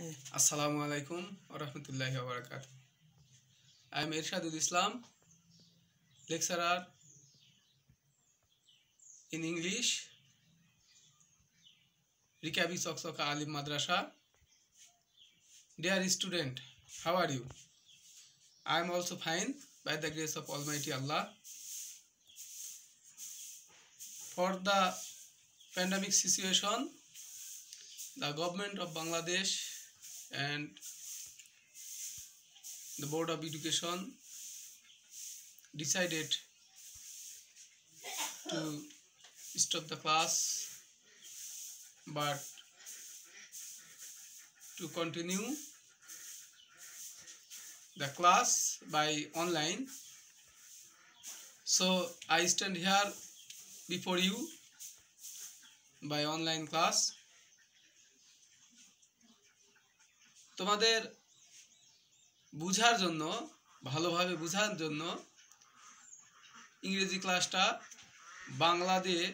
হ্যাঁ আসসালামু আলাইকুম রহমতুল্লাহি ওবরাকাত I am Ershadul Islam lecturer in English Rikabi Soksoka Alim Madrasa Dear student, how are you? I am also fine by the grace of Almighty Allah. For the pandemic situation, the government of Bangladesh and the Board of Education decided to stop the class but to continue the class by online. So i stand here before you by online class তোমাদের বুঝার জন্য, ভালোভাবে বুঝার জন্য ইংরেজি ক্লাসটা বাংলা দিয়ে,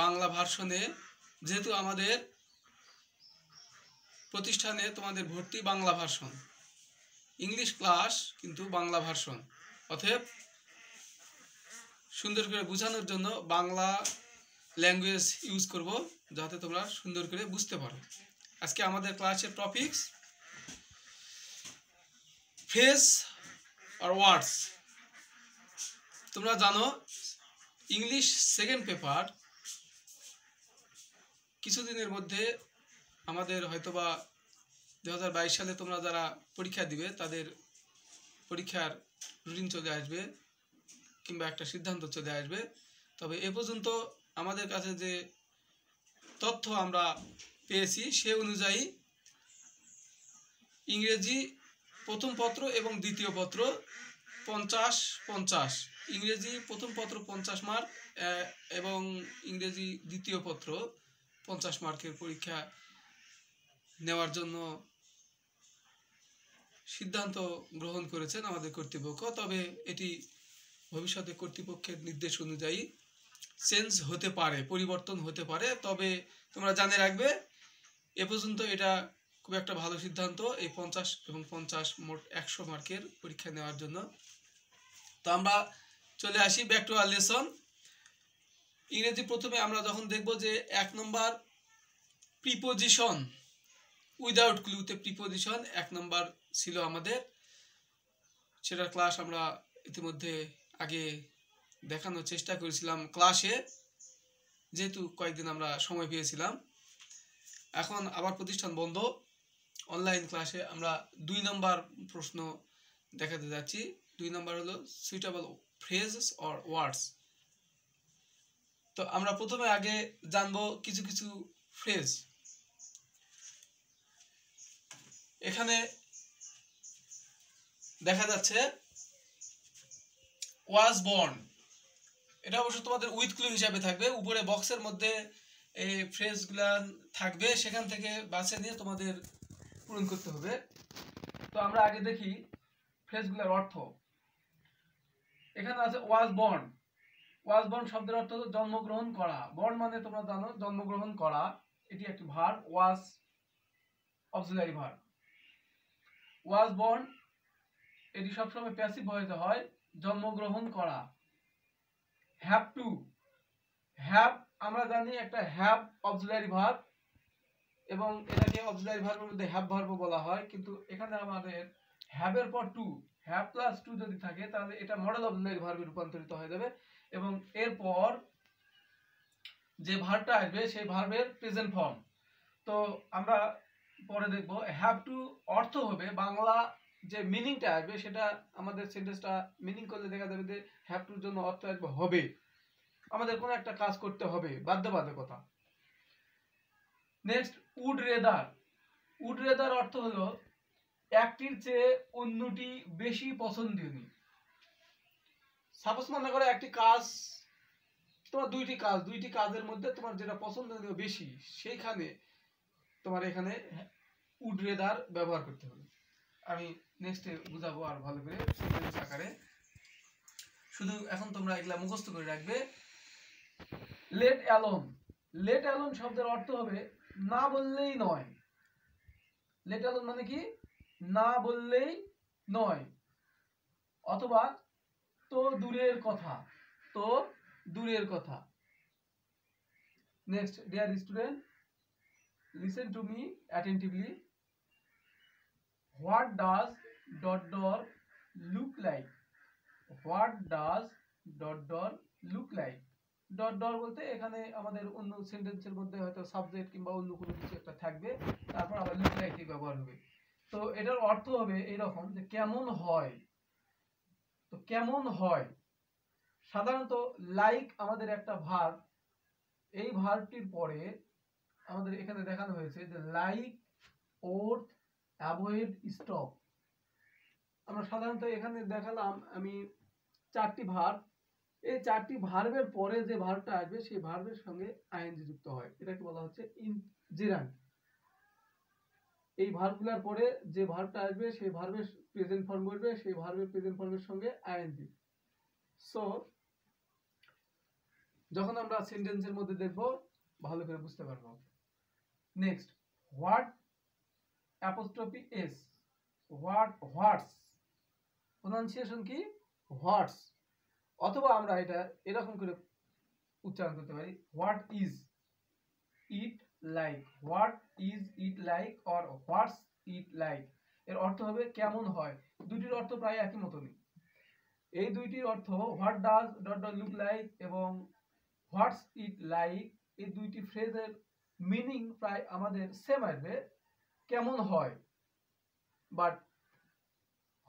বাংলা ভার্সনে যেহেতু আমাদের প্রতিষ্ঠানে তোমাদের ভর্তি বাংলা ভার্সন। ইংলিশ ক্লাস কিন্তু বাংলা ভার্সন। অতএব সুন্দর করে বোঝানোর জন্য বাংলা ল্যাঙ্গুয়েজ ইউজ করব, যাতে তোমরা সুন্দর করে বুঝতে পারো। আজকে আমাদের ক্লাসের টপিকস ফ্রেজ আর ওয়ার্ডস। তোমরা জানো, ইংলিশ সেকেন্ড পেপার কিছুদিনের মধ্যে আমাদের হয়তোবা দু হাজার বাইশ সালে তোমরা যারা পরীক্ষা দিবে, তাদের পরীক্ষার রুটিন চলে আসবে কিংবা একটা সিদ্ধান্ত চলে আসবে। তবে এ পর্যন্ত আমাদের কাছে যে তথ্য আমরা পেয়েছি, সে অনুযায়ী ইংরেজি প্রথম পত্র এবং দ্বিতীয় পত্র, পঞ্চাশ পঞ্চাশ। ইংরেজি প্রথম পত্র পঞ্চাশ মার্ক এবং ইংরেজি দ্বিতীয় পত্র পঞ্চাশ মার্কের পরীক্ষা নেওয়ার জন্য সিদ্ধান্ত গ্রহণ করেছেন আমাদের কর্তৃপক্ষ। তবে এটি ভবিষ্যতে কর্তৃপক্ষের নির্দেশ অনুযায়ী চেঞ্জ হতে পারে, পরিবর্তন হতে পারে। তবে তোমরা জানে রাখবে, এ পর্যন্ত এটা খুব একটা ভালো সিদ্ধান্ত এই পঞ্চাশ এবং পঞ্চাশ মোট একশো মার্কের পরীক্ষা নেওয়ার জন্য। তো আমরা চলে আসি ব্যাক টু আর লেসন। ইংরেজি প্রথমে আমরা যখন দেখব যে এক নম্বর প্রিপোজিশন, উইদাউট ক্লুতে প্রিপোজিশন এক নম্বর ছিল আমাদের। সেটার ক্লাস আমরা ইতিমধ্যে আগে দেখানোর চেষ্টা করেছিলাম ক্লাসে, যেহেতু কয়েকদিন আমরা সময় পেয়েছিলাম। এখন আবার প্রতিষ্ঠান বন্ধ। অনলাইন ক্লাসে আমরা দুই নম্বর প্রশ্ন দেখাতে যাচ্ছি। দুই নম্বর হলো সুইটেবল ফ্রেজেস অর ওয়ার্ডস তো আমরা প্রথমে আগে জানব কিছু কিছু ফ্রেজ এখানে দেখা যাচ্ছে ওয়াজ বর্ন এটা অবশ্য তোমাদের উইথ ক্লু হিসাবে থাকবে। উপরে বক্সের মধ্যে এই ফ্রেজগুলা থাকবে। সেখান থেকে বাছে নিয়ে তোমাদের পূরণ করতে হবে। তো আমরা আগে দেখি ফ্রেজগুলোর অর্থ। এখানে আছে ওয়াজ বর্ন ওয়াজ বর্ন শব্দের অর্থ হলো জন্মগ্রহণ করা। বর্ন মানে তোমরা জানো, জন্মগ্রহণ করা। এটি একটি ভার ওয়াজ অক্সিলারি ভার ওয়াজ বর্ন এটি সবসময় প্যাসিভ ভয়েসে হয়, জন্মগ্রহণ করা। হ্যাভ টু হ্যাভ আমরা জানি একটা হ্যাভ অক্সিলারি ভার্ব এবং এটাকে অক্সিলারি ভার্বের মধ্যে হ্যাভ ভার্ব বলা হয়, কিন্তু এখানে আমাদের হ্যাভের পর টু হ্যাভ প্লাস টু যদি থাকে, তাহলে এটা মডেল অক্সিলারি ভার্বে রূপান্তরিত হয়ে যাবে এবং এরপর যে ভার্বটা আসবে, সেই ভার্বের প্রেজেন্ট ফর্ম তো আমরা পরে দেখব হ্যাভ টু অর্থ হবে বাংলা যে মিনিংটা আসবে, সেটা আমাদের সেন্টেন্সটা মিনিং করলে দেখা যাবে যে হ্যাভ টুর জন্য অর্থ আসবে হবে। আমাদের কোনো একটা কাজ করতে হবে, বাধ্যবাধকতা। Next would rather would rather অর্থ হলো একটির চেয়ে অন্যটি বেশি পছন্দনীয়। সাপোজ মনে করো একটি কাজ, তোমার দুইটি কাজ, দুইটি কাজের মধ্যে তোমার যেটা পছন্দনীয় বেশি, সেইখানে তোমার এখানে উড রেদার ব্যবহার করতে হবে। আমি নেক্সটে বুঝাবো আর ভালো করে আকারে। শুধু এখন তোমরা এগুলা মুখস্থ করে রাখবে। লেট অ্যালোন লেট অ্যালোন শব্দের অর্থ হবে না বললেই নয়। লেটার অ্যালোন মানে কি? না বললেই নয়। অথবা তো দূরের কথা, তো দূরের কথা। Next dear student listen to me attentively what does dot dot look like what does dot dot look like dot dot বলতে এখানে আমাদের অন্য সেন্টেন্সের মধ্যে হয়তো সাবজেক্ট কিংবা অন্য কোনো কিছু একটা থাকবে, তারপর আবার লুক লাইক ব্যবহার হবে। তো এটার অর্থ হবে এরকম যে কেমন হয়। তো কেমন হয়? সাধারণত লাইক আমাদের একটা ভার্ব এই ভার্বটির পরে আমাদের এখানে দেখানো হয়েছে যে লাইক ওর্থ অ্যাভয়েড স্টপ আমরা সাধারণত এখানে দেখালাম, আমি চারটি ভার্ব এই চারটি ভার্বের পরে যে ভার্বটা আসবে, সেই ভার্বের সঙ্গে আইএনজি যুক্ত হয়। এটাকে বলা হচ্ছে ইনজিরান্ট এই ভার্বগুলোর পরে যে ভার্বটা আসবে, সেই ভার্বের প্রেজেন্ট ফর্ম বসবে সেই ভার্বের প্রেজেন্ট ফর্মের সঙ্গে আইএনজি সো যখন আমরা সেন্টেন্সের মধ্যে দেখব, ভালো করে বুঝতে পারব। Next what apostrophe S what what's pronunciation কি? হোয়াটস অথবা আমরা এটা এরকম করে উচ্চারণ করতে পারি what is it like what is it like or what's it like এর অর্থ হবে কেমন হয়। দুটির অর্থ প্রায় একই মতনই। এই দুইটির অর্থ what does dot dot look like এবং হোয়াটস ইট লাইক এই দুইটি ফ্রেজের মিনিং প্রায় আমাদের সেম আসবে, কেমন হয়। But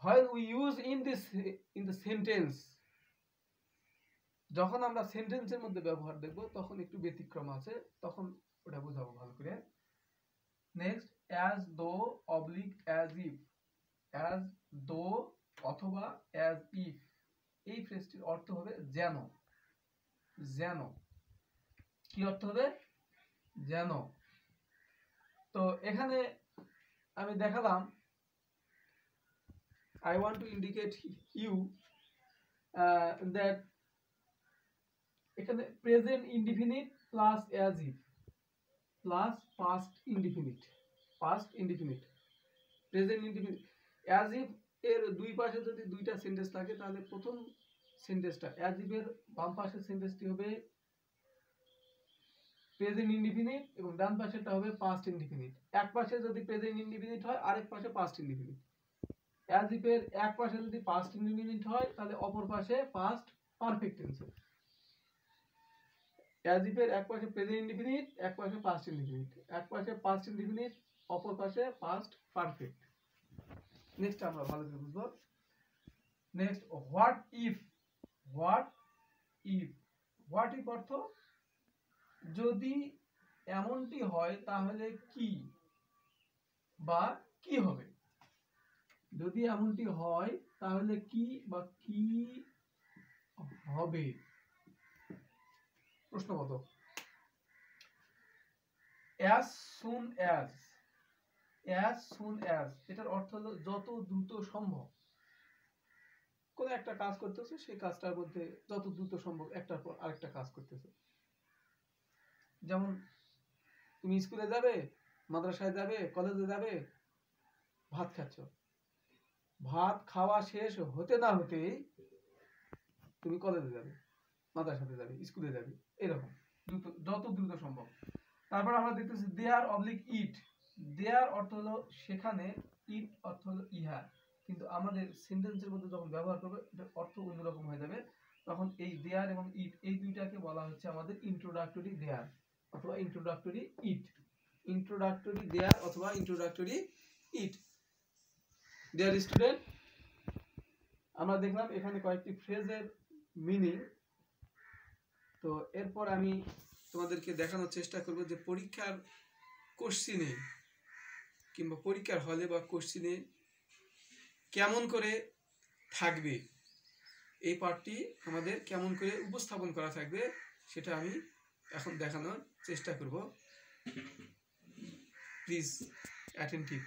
when we use in this in the sentence যখন আমরা সেন্টেন্সের মধ্যে ব্যবহার দেখব তখন একটু ব্যতিক্রম আছে তখন ওটা বোঝাবো ভালো করে। Next as though oblique as if as though অথবা অ্যাজ ইফ এই ফ্রেজটির অর্থ হবে যেন যেন। কি অর্থ হবে? যেন। তো এখানে আমি দেখালাম I want to indicate uh, that এখানে present indefinite plus as if plus past indefinite past indefinite present indefinite as if এর দুই পাশে যদি দুইটা সেন্টেন্স থাকে, তাহলে প্রথম সেন্টেন্সটা অ্যাজ ইফ এর বাম পাশের সেন্টেন্সটি হবে প্রেজেন্ট ইনডিফিনিট এবং ডান পাশেরটা হবে পাস্ট ইনডিফিনিট এক পাশে যদি প্রেজেন্ট ইনডিফিনিট হয়, আরেক পাশে পাস্ট ইনডিফিনিট অ্যাজ ইফ এর এক পাশে যদি পাস্ট ইনডিফিনিট হয়, তাহলে অপর পাশে past perfect tense as if এক পাশে প্রেজেন্ট ইনডিফিনিট, এক পাশে পাস্ট ইনডিফিনিট। এক পাশে পাস্ট ইনডিফিনিট, অপর পাশে পাস্ট পারফেক্ট নেক্সট আমরা ভালো করে বুঝব। Next what if what if what if অর্থ? যদি এমনটি হয়, তাহলে কি? বা কি হবে? যদি এমনটি হয়, তাহলে কি বা কি হবে? প্রশ্নবোধক। As soon as as soon as এটার অর্থ হলো যত দ্রুত সম্ভব। কোন একটা কাজ করতেছে, সেই কাজটার মধ্যে যত দ্রুত সম্ভব একটার পর আরেকটা কাজ করতেছে। যেমন তুমি স্কুলে যাবে, মাদ্রাসায় যাবে, কলেজে যাবে, ভাত খাচ্ছ। ভাত খাওয়া শেষ হতে না হতেই তুমি কলেজে যাবে। মাদ্রাসাতে যাবে, স্কুলে যাবে, এরকম। দ্রুত, যত দ্রুত সম্ভব। তারপর আমরা দেখতেছি দেয়ার অবলিক ইট দেয়ার অর্থ হলো, সেখানে ইট অর্থ হলো, ইহা। কিন্তু আমাদের সেন্টেন্সের মধ্যে যখন ব্যবহার করবে, এটার অর্থ অন্যরকম হয়ে যাবে। তখন এই দেয়ার এবং ইট এই দুইটাকে বলা হচ্ছে আমাদের ইন্ট্রোডাক্টরি দেয়ার অথবা ইন্ট্রোডাক্টরি ইট ইন্ট্রোডাক্টরি দেয়ার অথবা ইন্ট্রোডাক্টরি ইট দেয়ার স্টুডেন্ট আমরা দেখলাম এখানে কয়েকটি ফ্রেজের মিনিং তো এরপর আমি তোমাদেরকে দেখানোর চেষ্টা করব যে পরীক্ষার কোশ্চিনে কিংবা পরীক্ষার হলে বা কোশ্চিনে কেমন করে থাকবে? এই পার্টটি আমাদের কেমন করে উপস্থাপন করা থাকবে সেটা আমি এখন দেখানোর চেষ্টা করব। Please attentive